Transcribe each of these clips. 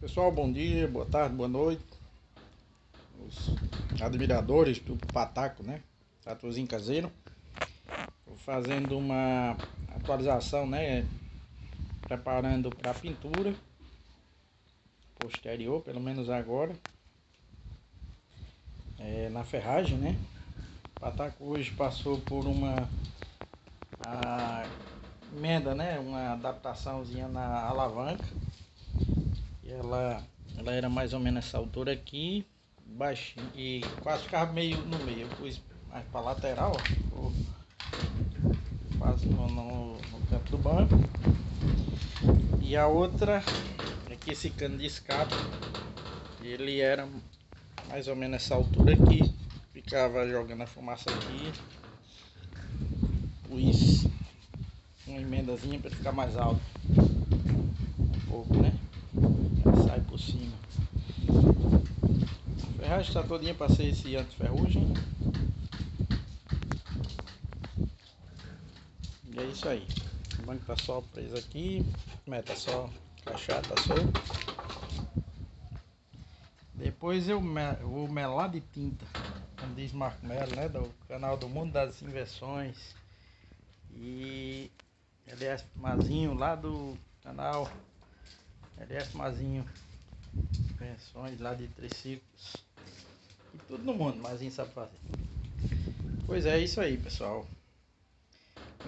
Pessoal, bom dia, boa tarde, boa noite. Os admiradores do Pataco, né? Tratorzinho caseiro. Tô fazendo uma atualização, né? Preparando para pintura posterior, pelo menos agora. É, na ferragem, né? O Pataco hoje passou por uma a emenda, né? Uma adaptaçãozinha na alavanca ela, ela era mais ou menos essa altura aqui, baixinho, e quase ficava meio no meio. Eu pus mais para lateral, ó, quase no, no, no canto do banco. E a outra é que esse cano de escape, ele era mais ou menos essa altura aqui, ficava jogando a fumaça aqui. Pus uma emendazinha para ficar mais alto um pouco, né? Está todinha para ser esse anti-ferrugem. E é isso aí. O banco tá só preso aqui. Meta só caixada, tá solto. Depois eu vou melar de tinta. Como diz Marco Melo, né? Do canal do Mundo das Inversões. E LS Mazinho lá do canal LF Mazinho. Versões lá de triciclos. Tudo no mundo, Mazinho sabe fazer. Pois é, isso aí, pessoal.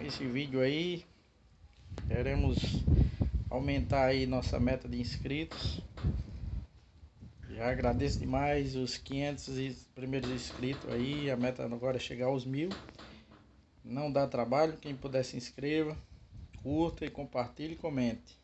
Esse vídeo aí, queremos aumentar aí nossa meta de inscritos. Já agradeço demais os 500 primeiros inscritos aí. A meta agora é chegar aos mil. Não dá trabalho. Quem puder se inscreva, curta e compartilhe e comente.